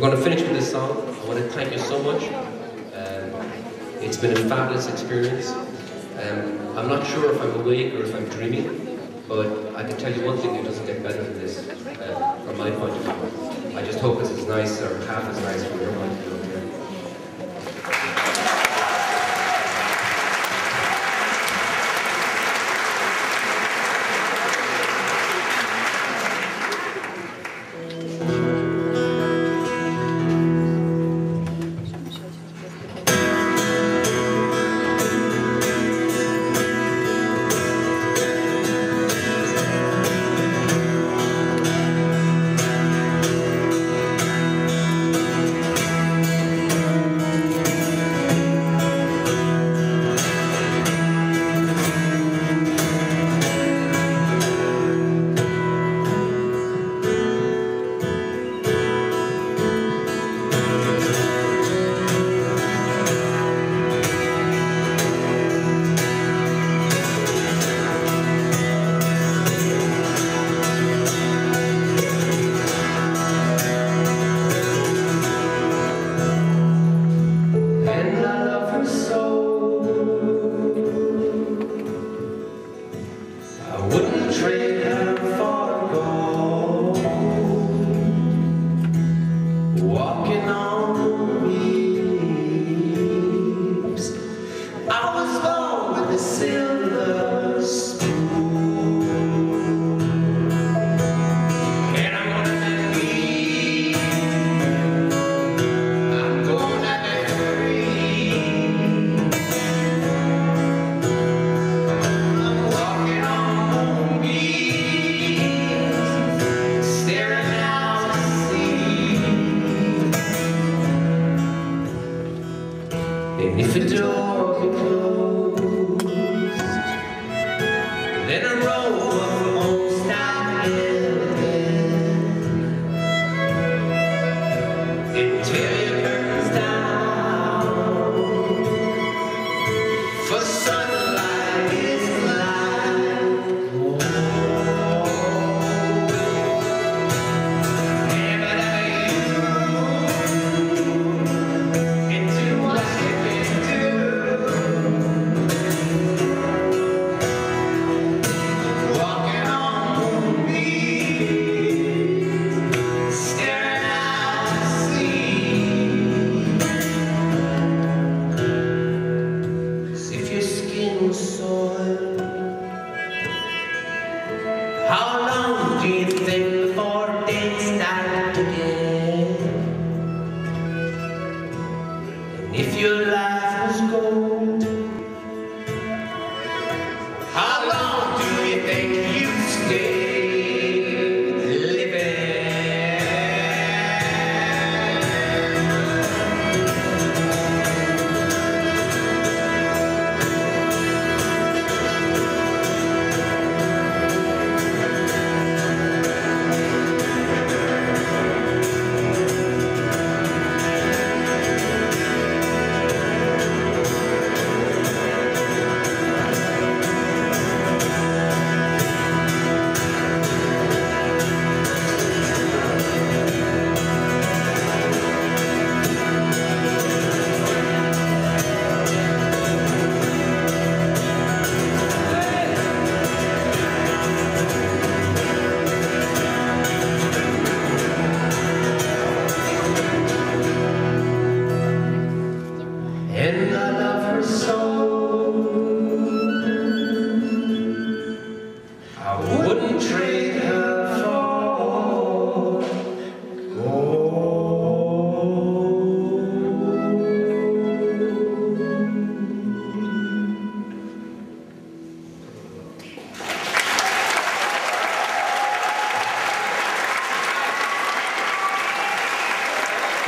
We're going to finish with this song. I want to thank you so much. Um, it's been a fabulous experience. Um, I'm not sure if I'm awake or if I'm dreaming, but I can tell you one thing, it doesn't get better than this, uh, from my point of view. I just hope this is nice or half as nice from your point of view. If it do. stay.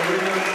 Obrigado.